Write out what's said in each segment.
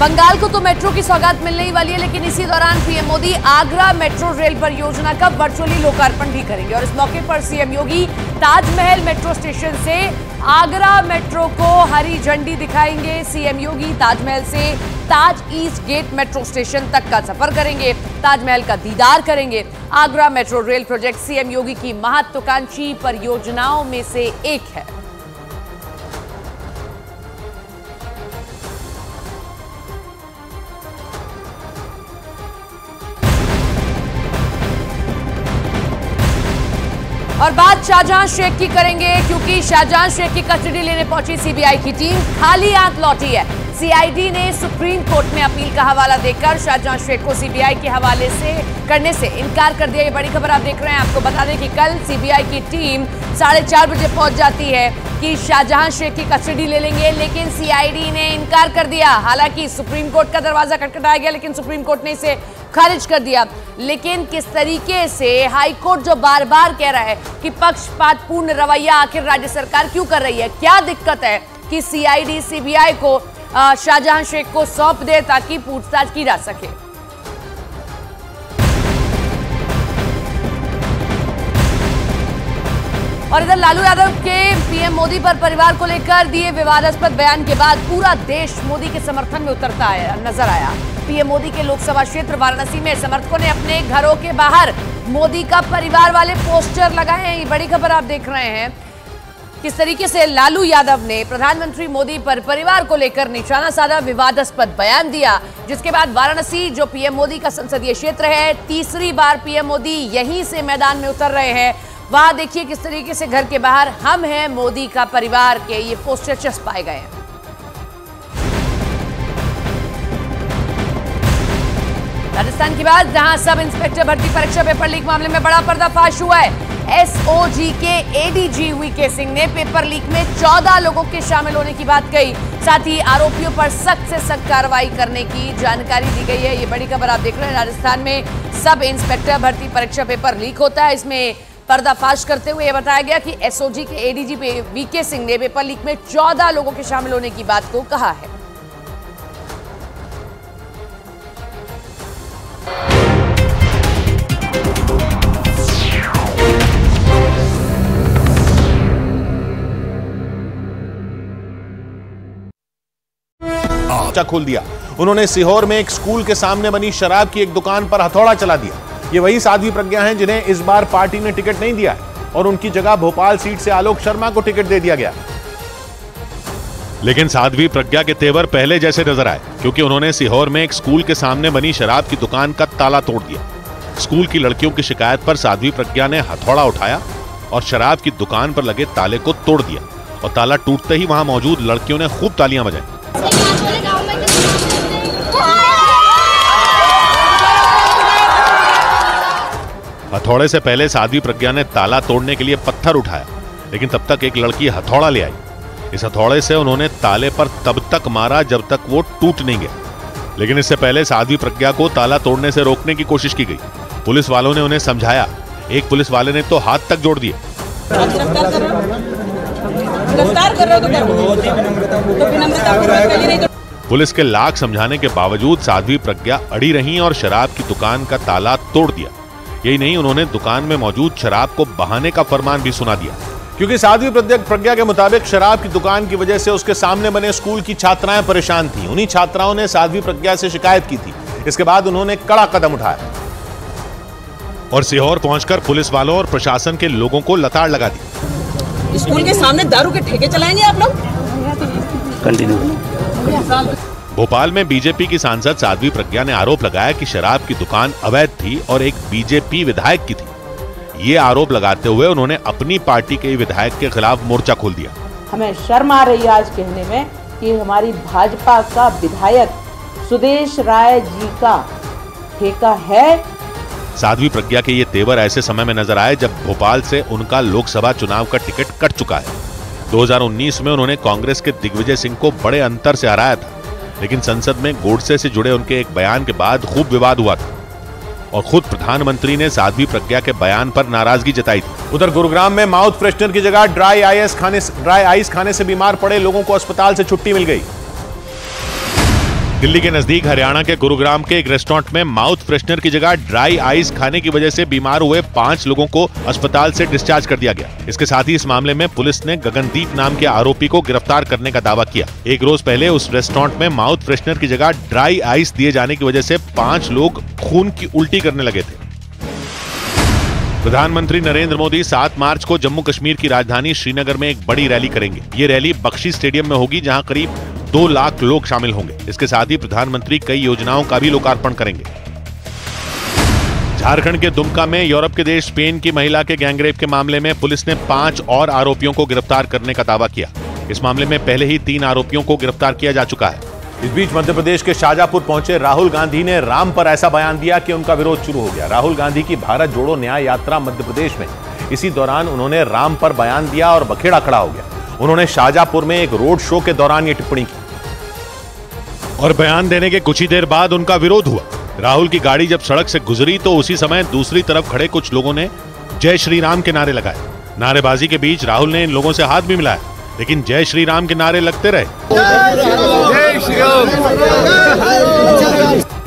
बंगाल को तो मेट्रो की सौगात मिलने ही वाली है, लेकिन इसी दौरान PM Modi Agra metro rail परियोजना का वर्चुअली लोकार्पण भी करेंगे। और इस मौके पर CM Yogi Taj Mahal metro station से आगरा मेट्रो को हरी झंडी दिखाएँगे। सीएम योगी ताजमहल से Taj east gate metro station तक का सफ़र करेंगे, ताजमहल का दीदार करेंगे। Agra metro rail project CM Yogi की महत्वाकांक्षी परियोजनाओं में से एक है। और बात शाहजहां शेख की करेंगे, क्योंकि शाहजहां शेख की कस्टडी लेने पहुँची सीबीआई की टीम। खाली हाथ लौटी है। सीआईडी ने सुप्रीम कोर्ट में अपील का हवाला देकर शाहजहां शेख को सीबीआई के हवाले से, करने से इनकार कर दिया। ये बड़ी खबर आप देख रहे हैं। आपको बता दें कि कल सीबीआई की टीम साढ़े चार बजे पहुँच जाती है कि शाहजहां शेख की कस्टडी ले लेंगे, लेकिन सीआईडी ने इनकार कर दिया। हालाँकि सुप्रीम कोर्ट का दरवाज़ा खटखटाया गया, लेकिन सुप्रीम कोर्ट ने इसे खारिज कर दिया। लेकिन किस तरीके से हाईकोर्ट जो बार बार कह रहा है कि पक्षपातपूर्ण रवैया आखिर राज्य सरकार क्यों कर रही है? क्या दिक्कत है कि सीआईडी सीबीआई को शाहजहां शेख को सौंप दे ताकि पूछताछ की जा सके? और इधर लालू यादव के पीएम मोदी पर परिवार को लेकर दिए विवादास्पद बयान के बाद पूरा देश मोदी के समर्थन में उतरता आया नज़र आया। पीएम मोदी के लोकसभा क्षेत्र वाराणसी में समर्थकों ने अपने घरों के बाहर मोदी का परिवार वाले पोस्टर लगाए हैं। ये बड़ी खबर आप देख रहे हैं। किस तरीके से लालू यादव ने प्रधानमंत्री मोदी पर परिवार को लेकर निशाना साधा, विवादास्पद बयान दिया, जिसके बाद वाराणसी, जो पीएम मोदी का संसदीय क्षेत्र है, तीसरी बार पीएम मोदी यहीं से मैदान में उतर रहे हैं। वहाँ देखिए किस तरीके से घर के बाहर हम हैं, मोदी का परिवार के ये पोस्टर चस्पाए गए हैं। राजस्थान की बात, जहाँ सब इंस्पेक्टर भर्ती परीक्षा पेपर लीक मामले में बड़ा पर्दाफाश हुआ है। एसओजी के एडीजी वीके सिंह ने पेपर लीक में 14 लोगों के शामिल होने की बात कही। साथ ही आरोपियों पर सख्त से सख्त कार्रवाई करने की जानकारी दी गई है। ये बड़ी खबर आप देख रहे हैं। राजस्थान में सब इंस्पेक्टर भर्ती परीक्षा पेपर लीक होता है। इसमें पर्दाफाश करते हुए यह बताया गया कि एसओजी के एडीजी वीके सिंह ने पेपर लीक में 14 लोगों के शामिल होने की बात को कहा है। पर्चा खोल दिया। उन्होंने सीहोर में एक स्कूल के सामने बनी शराब की एक दुकान पर हथौड़ा चला दिया। ये वही साध्वी प्रज्ञा हैं जिन्हें इस बार पार्टी ने टिकट नहीं दिया और उनकी जगह भोपाल सीट से आलोक शर्मा को टिकट दे दिया गया। लेकिन साध्वी प्रज्ञा के तेवर पहले जैसे नज़र आए, क्योंकि उन्होंने सीहोर में एक स्कूल के सामने बनी शराब की दुकान का ताला तोड़ दिया। स्कूल की लड़कियों की शिकायत पर साध्वी प्रज्ञा ने हथौड़ा उठाया और शराब की दुकान पर लगे ताले को तोड़ दिया और ताला टूटते ही वहाँ मौजूद लड़कियों ने खूब तालियाँ बजाई। हथौड़े से पहले साध्वी प्रज्ञा ने ताला तोड़ने के लिए पत्थर उठाया लेकिन तब तक एक लड़की हथौड़ा ले आई। इस हथौड़े से उन्होंने ताले पर तब तक मारा जब तक वो टूट नहीं गया। लेकिन इससे पहले साध्वी प्रज्ञा को ताला तोड़ने से रोकने की कोशिश की गई। पुलिस वालों ने उन्हें समझाया। एक पुलिस वाले ने तो हाथ तक जोड़ दिए। तो तो तो पुलिस के लाख समझाने के बावजूद साध्वी प्रज्ञा अड़ी रही और शराब की दुकान का ताला तोड़ दिया। यही नहीं उन्होंने दुकान में मौजूद शराब को बहाने का फरमान भी सुना दिया। क्योंकि साध्वी प्रज्ञा प्रज्ञा के मुताबिक शराब की दुकान की वजह से उसके सामने बने स्कूल की छात्राएँ परेशान थी। उन्हीं छात्राओं ने साध्वी प्रज्ञा से शिकायत की थी। इसके बाद उन्होंने कड़ा कदम उठाया। और सीहोर पहुंचकर पुलिस वालों और प्रशासन के लोगों को लताड़ लगा दी। स्कूल के सामने दारू के ठेके चलाएँगे आप लोग? भोपाल में बीजेपी की सांसद साध्वी प्रज्ञा ने आरोप लगाया कि शराब की दुकान अवैध थी और एक बीजेपी विधायक की थी। ये आरोप लगाते हुए उन्होंने अपनी पार्टी के विधायक के खिलाफ मोर्चा खोल दिया। हमें शर्म आ रही है आज कहने में कि हमारी भाजपा का विधायक सुदेश राय जी का ठेका है। साध्वी प्रज्ञा के ये तेवर ऐसे समय में नज़र आए जब भोपाल से उनका लोकसभा चुनाव का टिकट कट चुका है। 2019 में उन्होंने कांग्रेस के दिग्विजय सिंह को बड़े अंतर से हराया था। लेकिन संसद में गोडसे से जुड़े उनके एक बयान के बाद खूब विवाद हुआ था। और खुद प्रधानमंत्री ने साध्वी प्रज्ञा के बयान पर नाराज़गी जताई थी। उधर गुरुग्राम में माउथ फ्रेशनर की जगह ड्राई आइस खाने ड्राई आइस खाने से बीमार पड़े लोगों को अस्पताल से छुट्टी मिल गई। दिल्ली के नज़दीक हरियाणा के गुरुग्राम के एक रेस्टोरेंट में माउथ फ्रेशनर की जगह ड्राई आइस खाने की वजह से बीमार हुए पाँच लोगों को अस्पताल से डिस्चार्ज कर दिया गया। इसके साथ ही इस मामले में पुलिस ने गगनदीप नाम के आरोपी को गिरफ़्तार करने का दावा किया। एक रोज पहले उस रेस्टोरेंट में माउथ फ्रेशनर की जगह ड्राई आइस दिए जाने की वजह से पाँच लोग खून की उल्टी करने लगे थे। प्रधानमंत्री नरेंद्र मोदी 7 मार्च को जम्मू कश्मीर की राजधानी श्रीनगर में एक बड़ी रैली करेंगे। ये रैली बख्शी स्टेडियम में होगी, जहाँ करीब दो लाख लोग शामिल होंगे। इसके साथ ही प्रधानमंत्री कई योजनाओं का भी लोकार्पण करेंगे। झारखंड के दुमका में, यूरोप के देश स्पेन की महिला के गैंगरेप के मामले में पुलिस ने पाँच और आरोपियों को गिरफ़्तार करने का दावा किया। इस मामले में पहले ही तीन आरोपियों को गिरफ़्तार किया जा चुका है। इस बीच मध्य प्रदेश के शाजापुर पहुँचे राहुल गांधी ने राम पर ऐसा बयान दिया कि उनका विरोध शुरू हो गया। राहुल गांधी की भारत जोड़ो न्याय यात्रा मध्य प्रदेश में। इसी दौरान उन्होंने राम पर बयान दिया और बखेड़ा खड़ा हो गया। उन्होंने शाजापुर में एक रोड शो के दौरान ये टिप्पणी की। और बयान देने के कुछ ही देर बाद उनका विरोध हुआ। राहुल की गाड़ी जब सड़क से गुजरी तो उसी समय दूसरी तरफ़ खड़े कुछ लोगों ने जय श्री राम के नारे लगाए। नारेबाजी के बीच राहुल ने इन लोगों से हाथ भी मिलाया लेकिन जय श्री राम के नारे लगते रहे।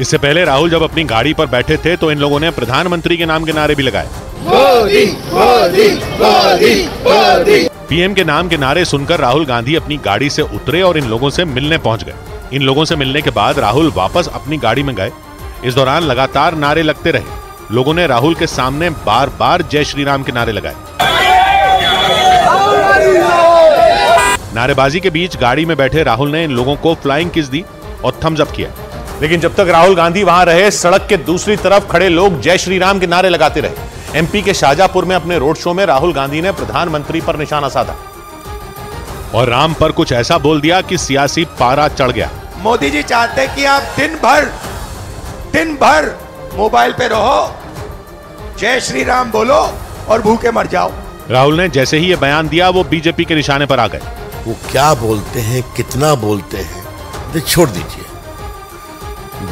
इससे पहले राहुल जब अपनी गाड़ी पर बैठे थे तो इन लोगों ने प्रधानमंत्री के नाम के नारे भी लगाए। पीएम के नाम के नारे सुनकर राहुल गांधी अपनी गाड़ी से उतरे और इन लोगों से मिलने पहुँच गए। इन लोगों से मिलने के बाद राहुल वापस अपनी गाड़ी में गए। इस दौरान लगातार नारे लगते रहे। लोगों ने राहुल के सामने बार बार जय श्री राम के नारे लगाए। नारेबाजी के बीच गाड़ी में बैठे राहुल ने इन लोगों को फ्लाइंग किस दी और थम्स अप किया। लेकिन जब तक राहुल गांधी वहाँ रहे, सड़क के दूसरी तरफ़ खड़े लोग जय श्री राम के नारे लगाते रहे। एमपी के शाजापुर में अपने रोड शो में राहुल गांधी ने प्रधानमंत्री पर निशाना साधा। और राम पर कुछ ऐसा बोल दिया कि सियासी पारा चढ़ गया। मोदी जी चाहते कि आप दिन भर दिन भर मोबाइल पे रहो जय श्री राम बोलो और भूखे मर जाओ। राहुल ने जैसे ही ये बयान दिया वो बीजेपी के निशाने पर आ गए। वो क्या बोलते हैं कितना बोलते हैं ये छोड़ दीजिए।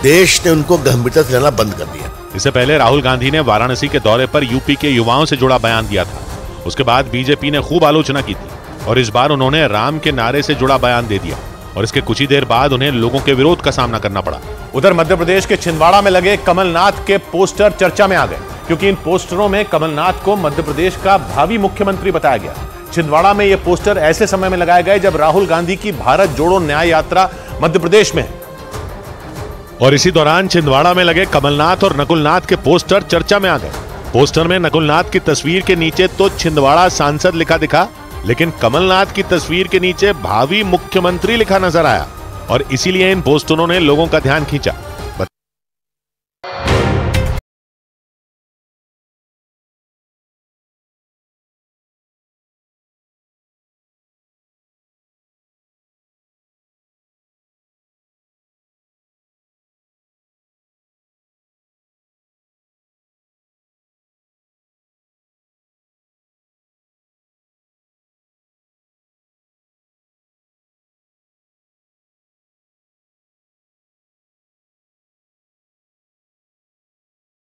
देश ने उनको गंभीरता से लेना बंद कर दिया। इससे पहले राहुल गांधी ने वाराणसी के दौरे पर यूपी के युवाओं से जुड़ा बयान दिया था। उसके बाद बीजेपी ने खूब आलोचना की थी और इस बार उन्होंने राम के नारे से जुड़ा बयान दे दिया। और इसके कुछ ही देर बाद उन्हें लोगों के विरोध का सामना करना पड़ा। उधर मध्य प्रदेश के छिंदवाड़ा में लगे कमलनाथ के पोस्टर चर्चा में आ गए, क्योंकि इन पोस्टरों में कमलनाथ को मध्य प्रदेश का भावी मुख्यमंत्री बताया गया। छिंदवाड़ा में ये पोस्टर ऐसे समय में लगाए गए जब राहुल गांधी की भारत जोड़ो न्याय यात्रा मध्य प्रदेश में है। और इसी दौरान छिंदवाड़ा में लगे कमलनाथ और नकुलनाथ के पोस्टर चर्चा में आ गए। पोस्टर में नकुलनाथ की तस्वीर के नीचे तो छिंदवाड़ा सांसद लिखा दिखा लेकिन कमलनाथ की तस्वीर के नीचे भावी मुख्यमंत्री लिखा नज़र आया और इसीलिए इन पोस्टरों ने लोगों का ध्यान खींचा।